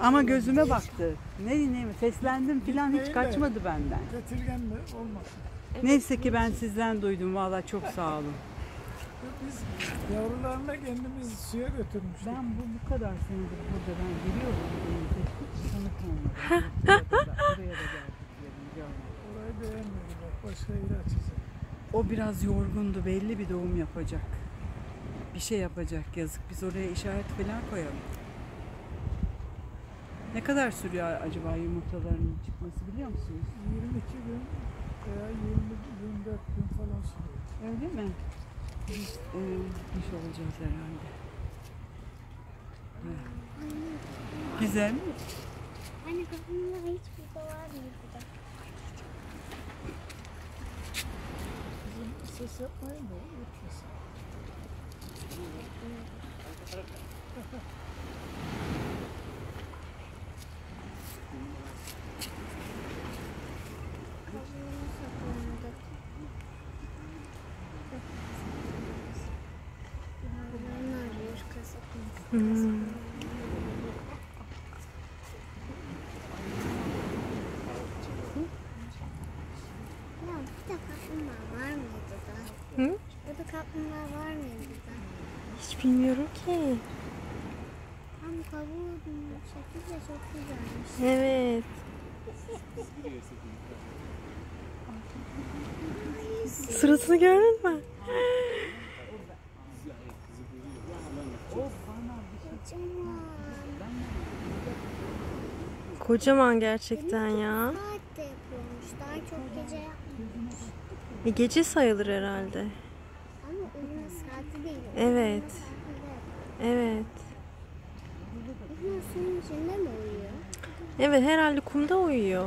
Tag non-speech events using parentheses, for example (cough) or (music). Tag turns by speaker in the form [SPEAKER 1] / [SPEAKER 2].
[SPEAKER 1] Ama gözüme baktı. Ne ne seslendim filan hiç kaçmadı benden.
[SPEAKER 2] Getirgen de olmasın.
[SPEAKER 1] Neyse ki ben sizden duydum valla çok sağ olun.
[SPEAKER 2] Biz yavrularına kendimiz suya götürmüştük.
[SPEAKER 1] Ben bu bu kadar senedir burada ben. Hiç tanıtmadım. Buraya da- geldik.
[SPEAKER 2] Orayı beğenmedi bak başka yere açacak.
[SPEAKER 1] O biraz yorgundu belli bir doğum yapacak. Bir şey yapacak yazık. Biz oraya işaret falan koyalım. Ne kadar sürüyor acaba yumurtalarının çıkması biliyor musunuz?
[SPEAKER 2] 22 gün veya 20 24 gün falan sürüyor.
[SPEAKER 1] Öyle mi? Biz e, diş olacağız herhalde. Evet. Güzel mi?
[SPEAKER 3] Anne kafamda hiç bir var mı burada?
[SPEAKER 2] Bizim ses yapmayın da yetmesin. (laughs)
[SPEAKER 3] da?
[SPEAKER 4] Hı?
[SPEAKER 3] Burada kaplumbağa var mıydı da?
[SPEAKER 4] Hiç bilmiyorum ki.
[SPEAKER 3] Ama kabuğu şekli de çok güzelmiş.
[SPEAKER 4] Evet. Suratını gördün mü?
[SPEAKER 3] Kocaman.
[SPEAKER 4] Kocaman gerçekten ya.
[SPEAKER 3] Saat de yapıyormuş. Daha çok gece yapmıyormuş.
[SPEAKER 4] E, gece sayılır herhalde.
[SPEAKER 3] Ama uyuma saati değil.
[SPEAKER 4] Evet. Evet.
[SPEAKER 3] Uyuyor suyun içinde mi uyuyor?
[SPEAKER 4] Evet herhalde kumda uyuyor.